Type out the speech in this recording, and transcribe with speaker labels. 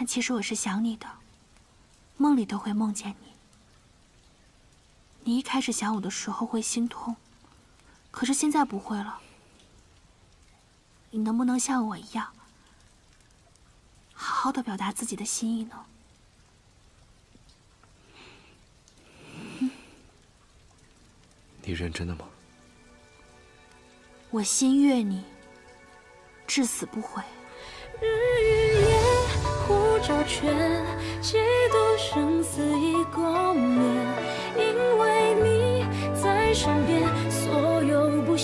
Speaker 1: 但其实我是想你的，梦里都会梦见你。你一开始想我的时候会心痛，可是现在不会了。你能不能像我一样，好好的表达自己的心意呢？
Speaker 2: 你认真的吗？
Speaker 1: 我心悦你，至死不悔。
Speaker 3: 却嫉妒生死已共勉，因为你在身边，所有不。